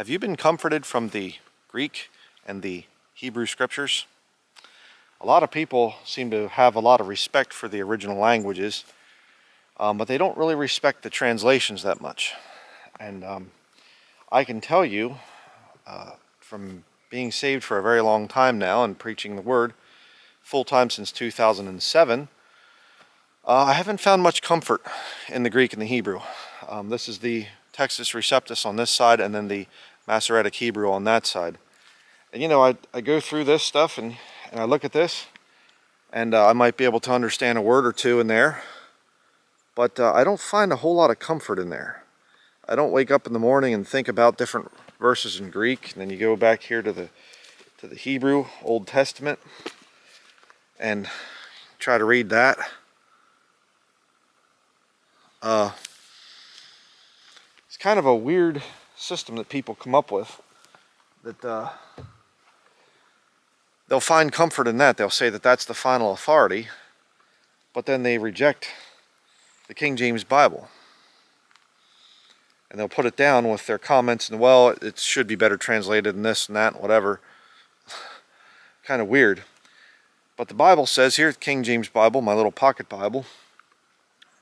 Have you been comforted from the Greek and the Hebrew scriptures? A lot of people seem to have a lot of respect for the original languages, um, but they don't really respect the translations that much. And um, I can tell you uh, from being saved for a very long time now and preaching the word full time since 2007, uh, I haven't found much comfort in the Greek and the Hebrew. Um, this is the Textus Receptus on this side and then the Masoretic Hebrew on that side. And you know, I, I go through this stuff and, and I look at this and uh, I might be able to understand a word or two in there, but uh, I don't find a whole lot of comfort in there. I don't wake up in the morning and think about different verses in Greek, and then you go back here to the to the Hebrew Old Testament and try to read that. Uh, it's kind of a weird system that people come up with that uh, they'll find comfort in that. They'll say that that's the final authority, but then they reject the King James Bible. And they'll put it down with their comments and, well, it should be better translated than this and that and whatever. kind of weird. But the Bible says here, King James Bible, my little pocket Bible,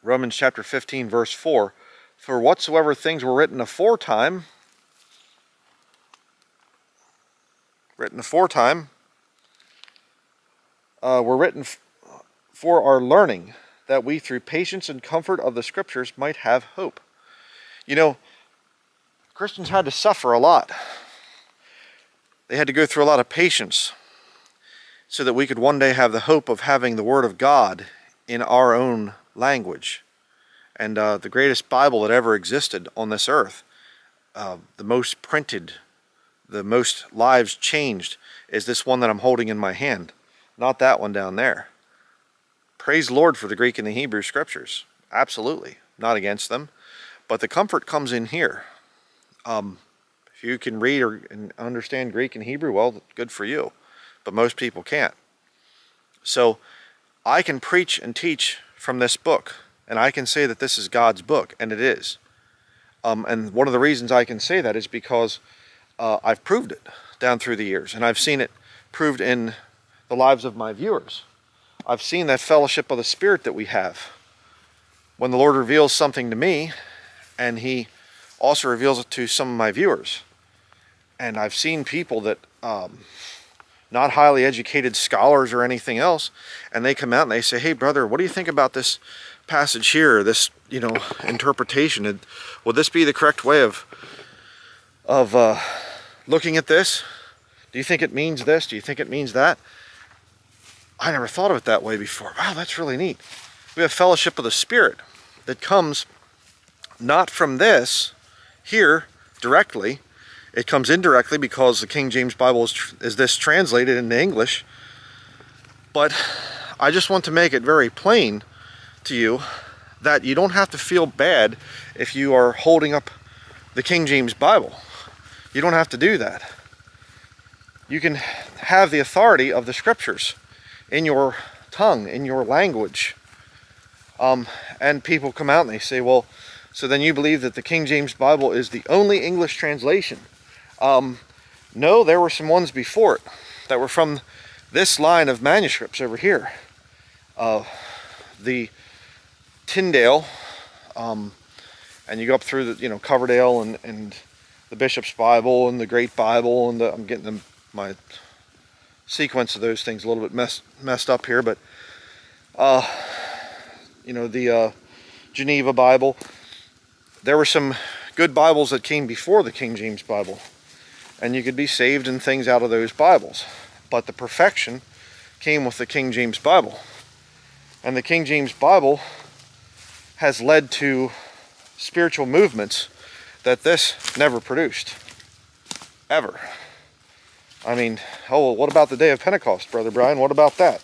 Romans chapter 15, verse 4, for whatsoever things were written aforetime, written aforetime, uh, were written for our learning, that we through patience and comfort of the scriptures might have hope. You know, Christians had to suffer a lot. They had to go through a lot of patience so that we could one day have the hope of having the Word of God in our own language and uh, the greatest Bible that ever existed on this earth, uh, the most printed, the most lives changed, is this one that I'm holding in my hand, not that one down there. Praise Lord for the Greek and the Hebrew scriptures. Absolutely. Not against them. But the comfort comes in here. Um, if you can read or understand Greek and Hebrew, well, good for you. But most people can't. So I can preach and teach from this book and I can say that this is God's book, and it is. Um, and one of the reasons I can say that is because uh, I've proved it down through the years, and I've seen it proved in the lives of my viewers. I've seen that fellowship of the Spirit that we have. When the Lord reveals something to me, and He also reveals it to some of my viewers. And I've seen people that, um, not highly educated scholars or anything else, and they come out and they say, hey, brother, what do you think about this passage here, this you know interpretation, will this be the correct way of of uh, looking at this? Do you think it means this? Do you think it means that? I never thought of it that way before. Wow, that's really neat. We have fellowship of the Spirit that comes not from this here directly. It comes indirectly because the King James Bible is, is this translated into English. But I just want to make it very plain to you that you don't have to feel bad if you are holding up the King James Bible. You don't have to do that. You can have the authority of the scriptures in your tongue, in your language. Um, and people come out and they say, well, so then you believe that the King James Bible is the only English translation. Um, no, there were some ones before it that were from this line of manuscripts over here. Uh, the Tyndale, um, and you go up through the, you know, Coverdale and, and the Bishop's Bible and the Great Bible, and the, I'm getting them, my sequence of those things a little bit messed, messed up here, but, uh, you know, the uh, Geneva Bible. There were some good Bibles that came before the King James Bible, and you could be saved and things out of those Bibles. But the perfection came with the King James Bible. And the King James Bible has led to spiritual movements that this never produced. Ever. I mean, oh, well, what about the day of Pentecost, Brother Bryan? What about that?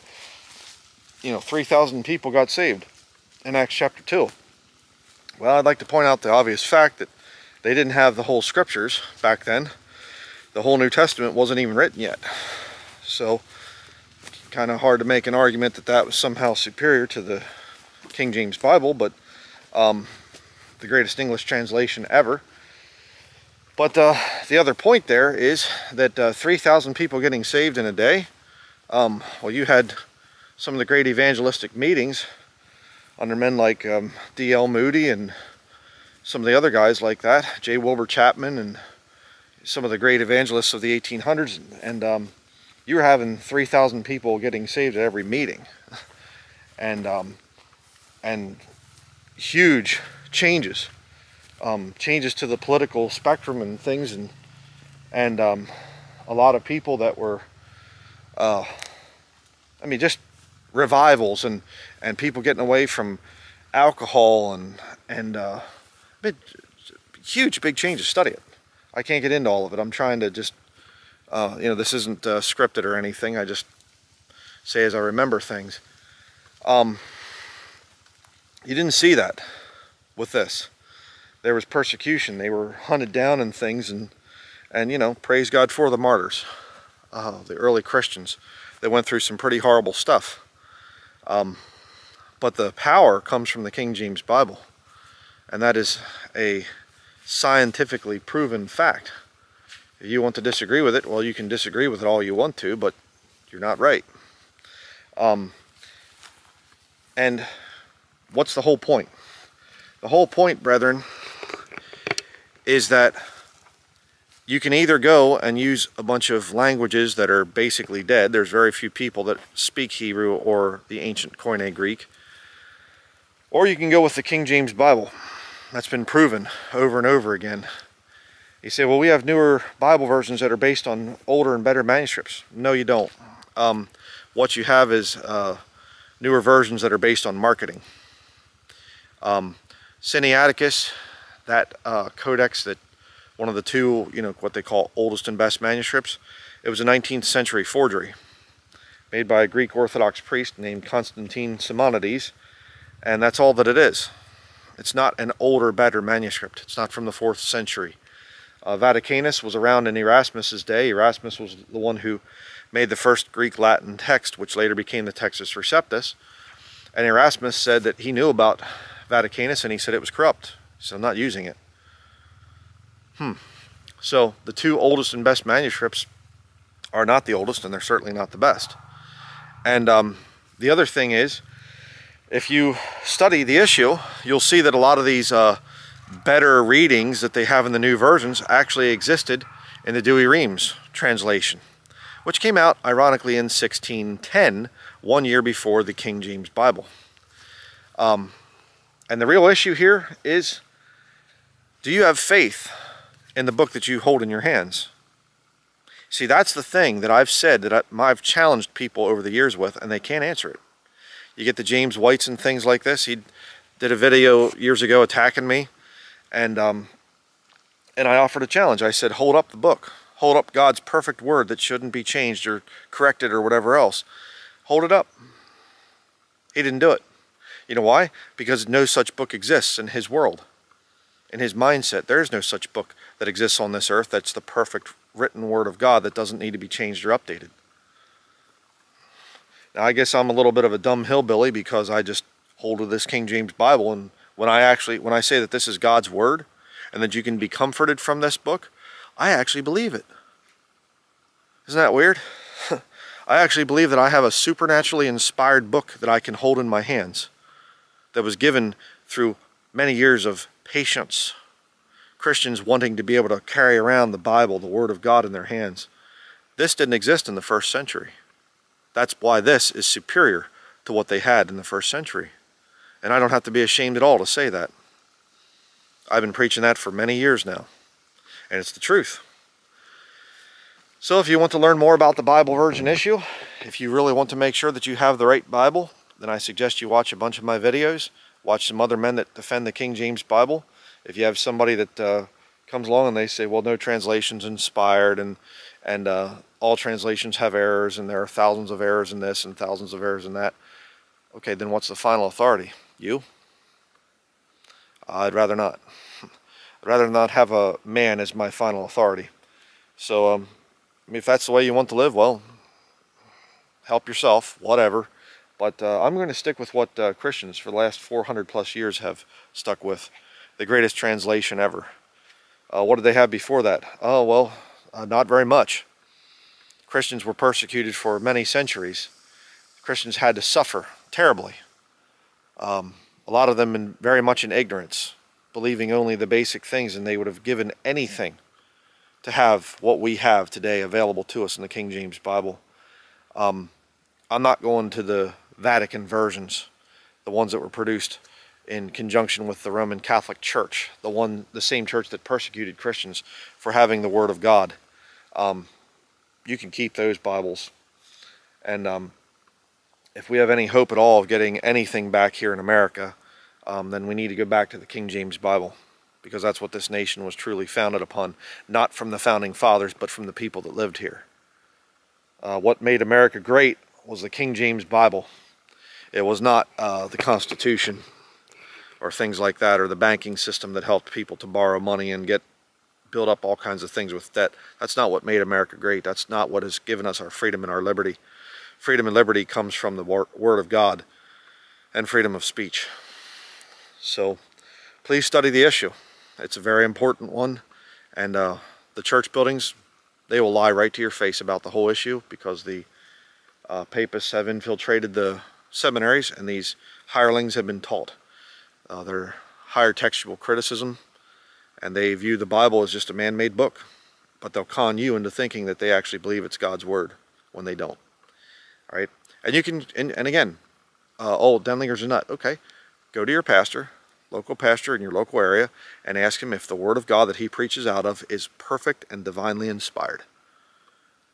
You know, 3,000 people got saved in Acts chapter 2. Well, I'd like to point out the obvious fact that they didn't have the whole scriptures back then. The whole New Testament wasn't even written yet. So, kind of hard to make an argument that that was somehow superior to the King James Bible, but um, the greatest English translation ever. But uh, the other point there is that uh, 3,000 people getting saved in a day. Um, well, you had some of the great evangelistic meetings under men like um, D.L. Moody and some of the other guys like that, J. Wilbur Chapman and some of the great evangelists of the 1800s. And um, you were having 3,000 people getting saved at every meeting. and, um, and huge changes um, changes to the political spectrum and things, and and um, a lot of people that were, uh, I mean, just revivals and and people getting away from alcohol and and uh, big, huge big changes. Study it. I can't get into all of it. I'm trying to just, uh, you know, this isn't uh, scripted or anything. I just say as I remember things. Um, you didn't see that with this there was persecution. They were hunted down and things, and and you know, praise God for the martyrs, uh, the early Christians. They went through some pretty horrible stuff. Um, but the power comes from the King James Bible, and that is a scientifically proven fact. If you want to disagree with it, well, you can disagree with it all you want to, but you're not right. Um, and what's the whole point? The whole point, brethren, is that you can either go and use a bunch of languages that are basically dead. There's very few people that speak Hebrew or the ancient Koine Greek. Or you can go with the King James Bible. That's been proven over and over again. You say, well, we have newer Bible versions that are based on older and better manuscripts. No, you don't. Um, what you have is uh, newer versions that are based on marketing. Um, Sinaiticus that uh, codex that one of the two, you know, what they call oldest and best manuscripts, it was a 19th century forgery made by a Greek Orthodox priest named Constantine Simonides, and that's all that it is. It's not an older, better manuscript. It's not from the 4th century. Uh, Vaticanus was around in Erasmus's day. Erasmus was the one who made the first Greek-Latin text, which later became the Textus Receptus. And Erasmus said that he knew about Vaticanus and he said it was corrupt. So I'm not using it. Hmm. So the two oldest and best manuscripts are not the oldest and they're certainly not the best. And um, the other thing is, if you study the issue, you'll see that a lot of these uh, better readings that they have in the new versions actually existed in the Douay-Rheims translation, which came out, ironically, in 1610, one year before the King James Bible. Um, and the real issue here is do you have faith in the book that you hold in your hands? See, that's the thing that I've said that I, have challenged people over the years with, and they can't answer it. You get the James Whites and things like this. He did a video years ago attacking me, and um, and I offered a challenge. I said, hold up the book. Hold up God's perfect word that shouldn't be changed or corrected or whatever else. Hold it up. He didn't do it. You know why? Because no such book exists in his world in his mindset, there is no such book that exists on this earth that's the perfect written word of God that doesn't need to be changed or updated. Now, I guess I'm a little bit of a dumb hillbilly because I just hold to this King James Bible, and when I actually, when I say that this is God's word, and that you can be comforted from this book, I actually believe it. Isn't that weird? I actually believe that I have a supernaturally inspired book that I can hold in my hands that was given through many years of patience. Christians wanting to be able to carry around the Bible, the Word of God in their hands. This didn't exist in the first century. That's why this is superior to what they had in the first century. And I don't have to be ashamed at all to say that. I've been preaching that for many years now. And it's the truth. So if you want to learn more about the Bible version issue, if you really want to make sure that you have the right Bible, then I suggest you watch a bunch of my videos watch some other men that defend the King James Bible. If you have somebody that uh, comes along and they say, well, no translation's inspired and, and uh, all translations have errors and there are thousands of errors in this and thousands of errors in that. Okay, then what's the final authority? You? I'd rather not. I'd rather not have a man as my final authority. So, um, if that's the way you want to live, well, help yourself, whatever. But uh, I'm going to stick with what uh, Christians for the last 400 plus years have stuck with. The greatest translation ever. Uh, what did they have before that? Oh, well, uh, not very much. Christians were persecuted for many centuries. Christians had to suffer terribly. Um, a lot of them in, very much in ignorance, believing only the basic things, and they would have given anything to have what we have today available to us in the King James Bible. Um, I'm not going to the Vatican versions, the ones that were produced in conjunction with the Roman Catholic Church, the one, the same church that persecuted Christians for having the Word of God. Um, you can keep those Bibles, and um, if we have any hope at all of getting anything back here in America, um, then we need to go back to the King James Bible because that's what this nation was truly founded upon, not from the founding fathers, but from the people that lived here. Uh, what made America great was the King James Bible. It was not uh, the Constitution or things like that, or the banking system that helped people to borrow money and get build up all kinds of things with debt. That's not what made America great. That's not what has given us our freedom and our liberty. Freedom and liberty comes from the Word of God and freedom of speech. So please study the issue. It's a very important one. And uh, the church buildings, they will lie right to your face about the whole issue because the uh, papists have infiltrated the seminaries and these hirelings have been taught. Uh, their higher textual criticism, and they view the Bible as just a man-made book. But they'll con you into thinking that they actually believe it's God's word when they don't. All right? And you can, and, and again, uh, oh, Denlinger's a nut. Okay, go to your pastor, local pastor in your local area, and ask him if the word of God that he preaches out of is perfect and divinely inspired.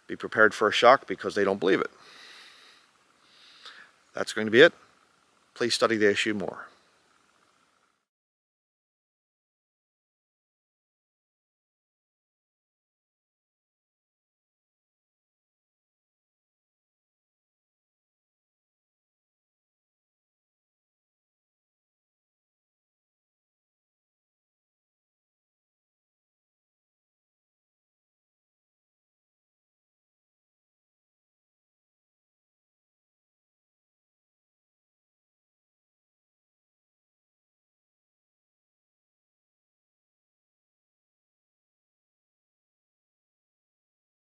Be prepared for a shock because they don't believe it. That's going to be it. Please study the issue more.